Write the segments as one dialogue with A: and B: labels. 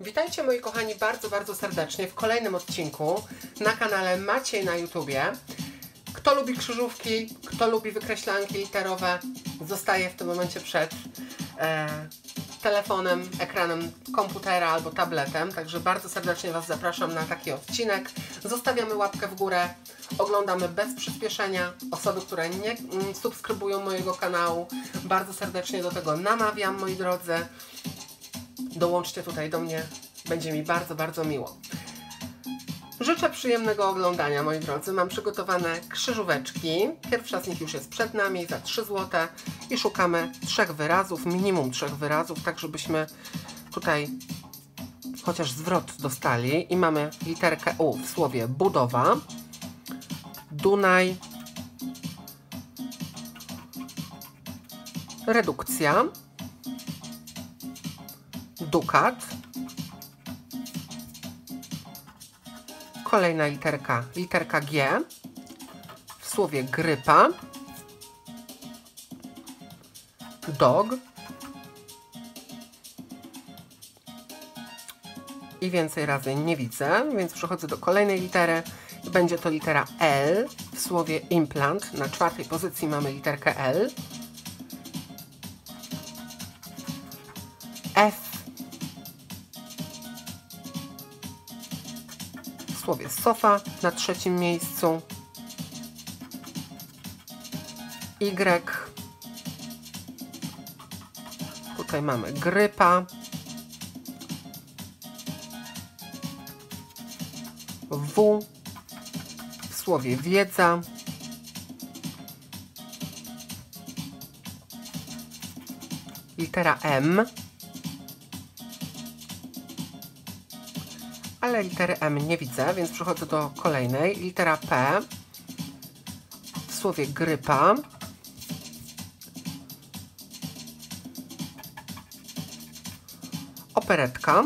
A: Witajcie moi kochani bardzo, bardzo serdecznie w kolejnym odcinku na kanale Maciej na YouTubie. Kto lubi krzyżówki, kto lubi wykreślanki literowe, zostaje w tym momencie przed e, telefonem, ekranem komputera albo tabletem. Także bardzo serdecznie Was zapraszam na taki odcinek. Zostawiamy łapkę w górę, oglądamy bez przyspieszenia. Osoby, które nie mm, subskrybują mojego kanału, bardzo serdecznie do tego namawiam, moi drodzy dołączcie tutaj do mnie. Będzie mi bardzo, bardzo miło. Życzę przyjemnego oglądania, moi drodzy. Mam przygotowane krzyżóweczki. Pierwsza z nich już jest przed nami za 3 zł i szukamy trzech wyrazów, minimum trzech wyrazów, tak żebyśmy tutaj chociaż zwrot dostali. I mamy literkę U w słowie budowa, Dunaj, redukcja, dukat. Kolejna literka, literka G w słowie grypa. Dog. I więcej razy nie widzę, więc przechodzę do kolejnej litery. Będzie to litera L w słowie implant. Na czwartej pozycji mamy literkę L. F w słowie sofa na trzecim miejscu. Y. Tutaj mamy grypa. W w słowie wiedza. Litera M. ale litery M nie widzę, więc przechodzę do kolejnej. Litera P w słowie grypa. Operetka.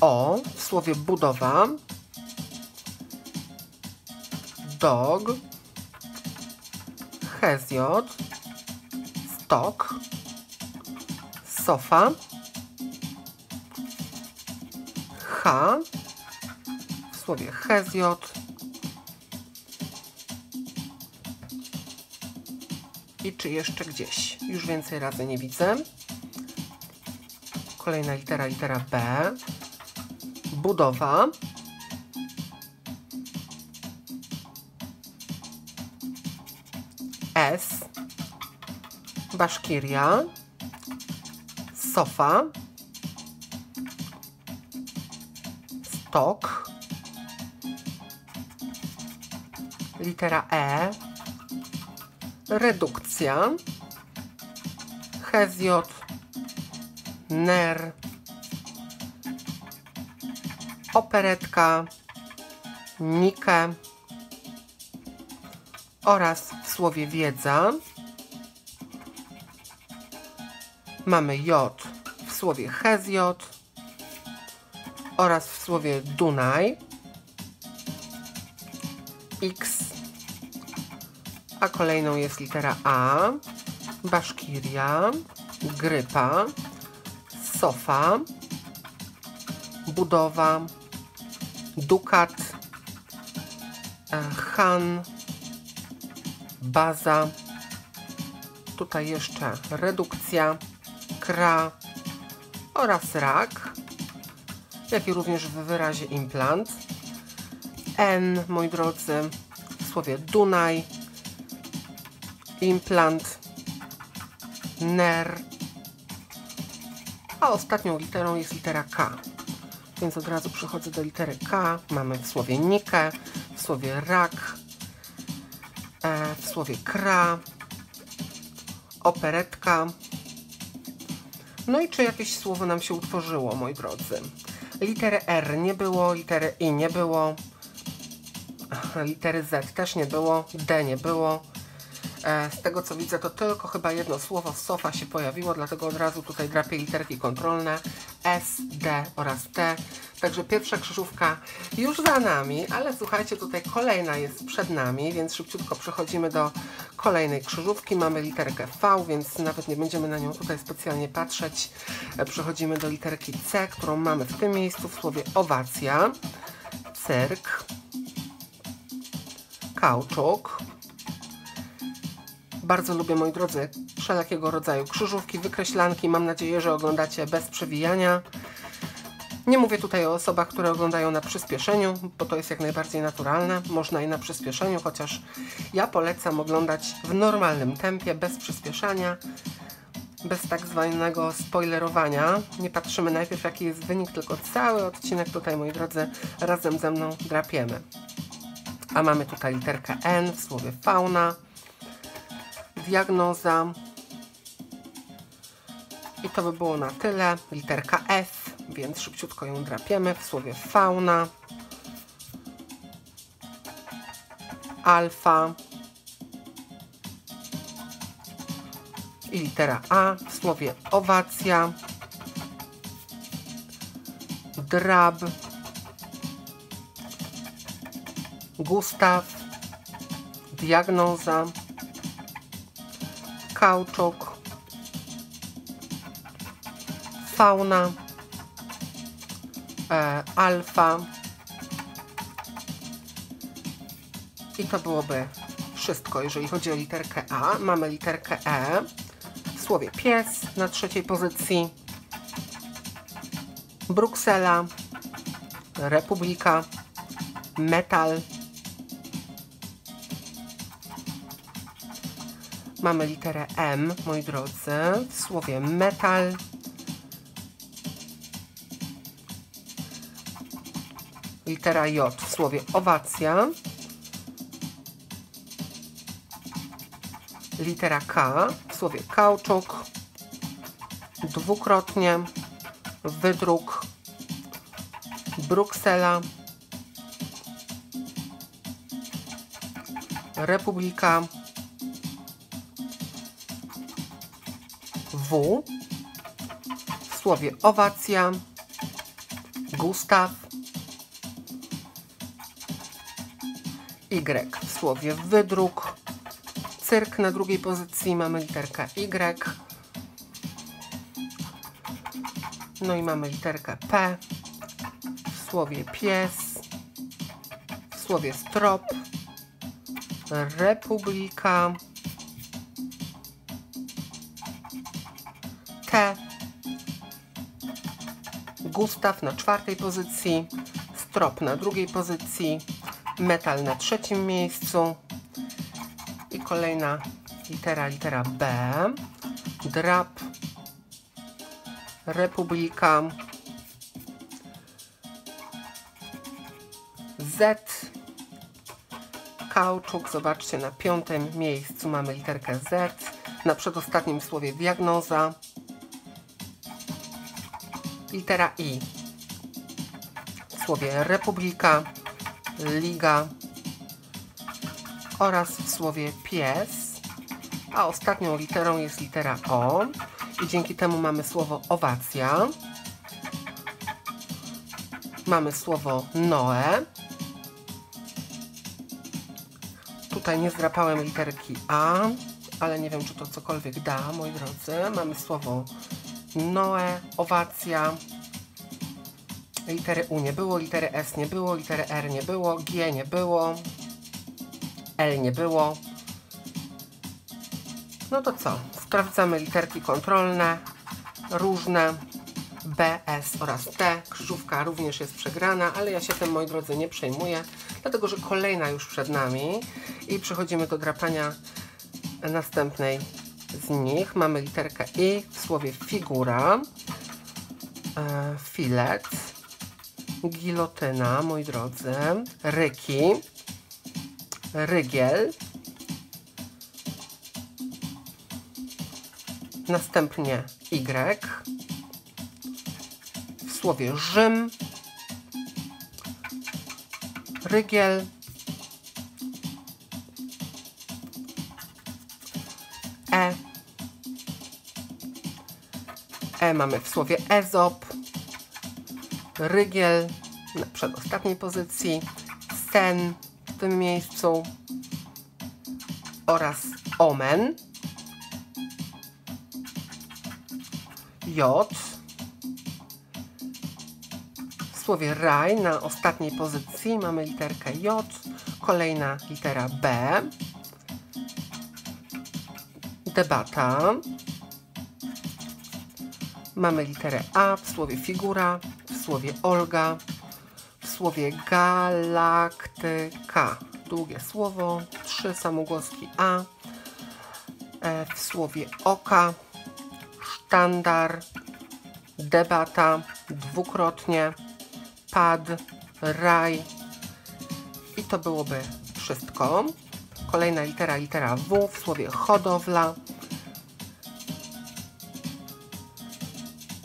A: O w słowie budowa. Dog. Hezjot. Stok sofa, H w słowie hezjot i czy jeszcze gdzieś. Już więcej razy nie widzę. Kolejna litera, litera B. Budowa. S. Baszkiria sofa, stok, litera E, redukcja, hezjot, ner, operetka, nikę oraz w słowie wiedza mamy J w słowie Hezjot oraz w słowie Dunaj, X, a kolejną jest litera A, Baszkiria, Grypa, Sofa, Budowa, Dukat, e, Han, Baza, tutaj jeszcze redukcja, kra oraz rak, jak i również w wyrazie implant. N, moi drodzy, w słowie Dunaj, implant, ner, a ostatnią literą jest litera K. Więc od razu przechodzę do litery K. Mamy w słowie nikę, w słowie rak, e, w słowie kra, operetka, no i czy jakieś słowo nam się utworzyło, moi drodzy? Litery R nie było, litery I nie było, litery Z też nie było, D nie było, z tego co widzę, to tylko chyba jedno słowo sofa się pojawiło, dlatego od razu tutaj drapię literki kontrolne S, D oraz T. Także pierwsza krzyżówka już za nami, ale słuchajcie, tutaj kolejna jest przed nami, więc szybciutko przechodzimy do kolejnej krzyżówki. Mamy literkę V, więc nawet nie będziemy na nią tutaj specjalnie patrzeć. E, przechodzimy do literki C, którą mamy w tym miejscu w słowie owacja. Cyrk. Kauczuk. Bardzo lubię, moi drodzy, wszelkiego rodzaju krzyżówki, wykreślanki. Mam nadzieję, że oglądacie bez przewijania. Nie mówię tutaj o osobach, które oglądają na przyspieszeniu, bo to jest jak najbardziej naturalne. Można i na przyspieszeniu, chociaż ja polecam oglądać w normalnym tempie, bez przyspieszania, bez tak zwanego spoilerowania. Nie patrzymy najpierw jaki jest wynik, tylko cały odcinek tutaj, moi drodzy, razem ze mną drapiemy. A mamy tutaj literkę N w słowie fauna diagnoza. I to by było na tyle. Literka F, więc szybciutko ją drapiemy w słowie fauna. Alfa. I litera A w słowie owacja. Drab. Gustaw. Diagnoza kauczuk, fauna, e, alfa. I to byłoby wszystko, jeżeli chodzi o literkę A. Mamy literkę E w słowie pies na trzeciej pozycji, Bruksela, Republika, metal, Mamy literę M, moi drodzy, w słowie metal. Litera J w słowie owacja. Litera K w słowie kauczuk. Dwukrotnie. Wydruk. Bruksela. Republika. W w słowie owacja, Gustaw, Y w słowie wydruk, cyrk na drugiej pozycji mamy literkę Y, no i mamy literkę P w słowie pies, w słowie strop, republika, T. Gustaw na czwartej pozycji, Strop na drugiej pozycji, Metal na trzecim miejscu i kolejna litera, litera B, Drap, Republika, Z, Kauczuk, zobaczcie na piątym miejscu mamy literkę Z, na przedostatnim słowie diagnoza, litera I. W słowie Republika, Liga oraz w słowie pies, a ostatnią literą jest litera O i dzięki temu mamy słowo owacja. Mamy słowo Noe. Tutaj nie zdrapałem literki A, ale nie wiem, czy to cokolwiek da, moi drodzy. Mamy słowo Noe, owacja. Litery U nie było, litery S nie było, litery R nie było, G nie było, L nie było. No to co? Sprawdzamy literki kontrolne, różne, B, S oraz T. Krzyżówka również jest przegrana, ale ja się tym, moi drodzy, nie przejmuję, dlatego że kolejna już przed nami i przechodzimy do drapania następnej z nich. Mamy literkę I w słowie figura, e, filet, gilotyna, moi drodzy, ryki, rygiel, następnie Y, w słowie Rzym, rygiel, Mamy w słowie ezop, rygiel na przedostatniej pozycji, sen w tym miejscu oraz omen. J. W słowie raj na ostatniej pozycji mamy literkę J, kolejna litera B. Debata. Mamy literę A w słowie figura, w słowie Olga, w słowie galaktyka. Długie słowo, trzy samogłoski A. E, w słowie oka, sztandar, debata, dwukrotnie, pad, raj. I to byłoby wszystko. Kolejna litera, litera W w słowie hodowla.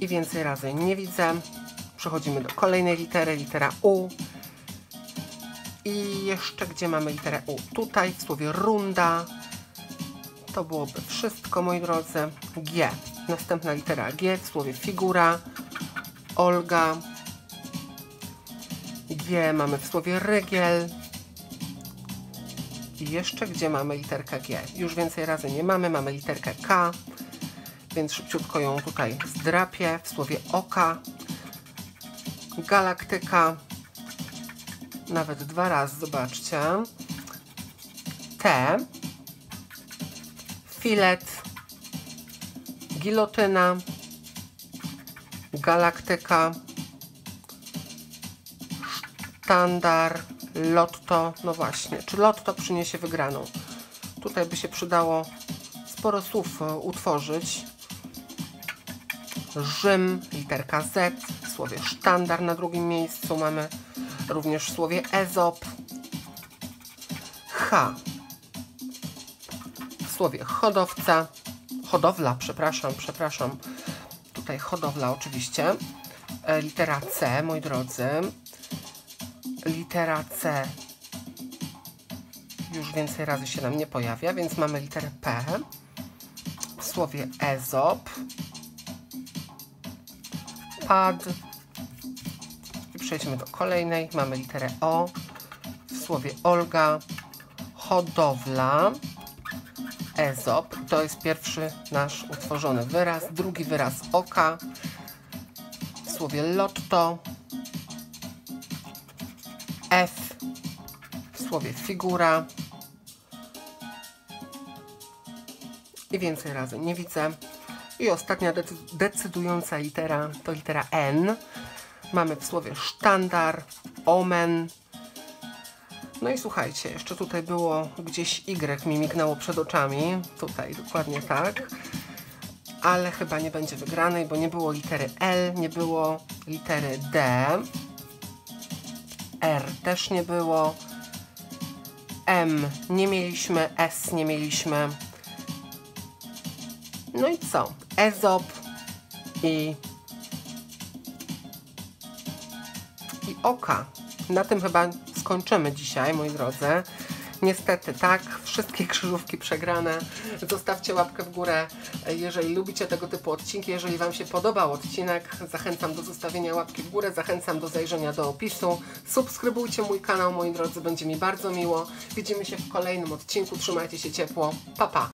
A: I więcej razy nie widzę. Przechodzimy do kolejnej litery, litera U. I jeszcze gdzie mamy literę U? Tutaj w słowie runda. To byłoby wszystko, moi drodzy. G. Następna litera G w słowie figura. Olga. G mamy w słowie rygiel. I jeszcze gdzie mamy literkę G? Już więcej razy nie mamy, mamy literkę K, więc szybciutko ją tutaj zdrapię w słowie oka. Galaktyka, nawet dwa razy, zobaczcie. T, filet, gilotyna, galaktyka, sztandar, lotto, no właśnie, czy lotto przyniesie wygraną? Tutaj by się przydało sporo słów e, utworzyć. Rzym, literka Z, w słowie sztandar na drugim miejscu mamy również w słowie ezop. H, w słowie hodowca, hodowla, przepraszam, przepraszam, tutaj hodowla oczywiście. E, litera C, moi drodzy, litera C już więcej razy się nam nie pojawia, więc mamy literę P w słowie ezop, pad i przejdźmy do kolejnej. Mamy literę O w słowie Olga, hodowla, ezop. To jest pierwszy nasz utworzony wyraz. Drugi wyraz oka w słowie lotto, F w słowie figura. I więcej razy nie widzę. I ostatnia decydująca litera to litera N. Mamy w słowie sztandar, omen. No i słuchajcie, jeszcze tutaj było gdzieś Y mi mignęło przed oczami. Tutaj dokładnie tak. Ale chyba nie będzie wygranej, bo nie było litery L, nie było litery D. R też nie było. M nie mieliśmy, S nie mieliśmy. No i co? Ezop i i oka. Na tym chyba skończymy dzisiaj, moi drodzy. Niestety tak, wszystkie krzyżówki przegrane. Zostawcie łapkę w górę, jeżeli lubicie tego typu odcinki. Jeżeli Wam się podobał odcinek, zachęcam do zostawienia łapki w górę, zachęcam do zajrzenia do opisu. Subskrybujcie mój kanał, moi drodzy, będzie mi bardzo miło. Widzimy się w kolejnym odcinku. Trzymajcie się ciepło. Pa, pa!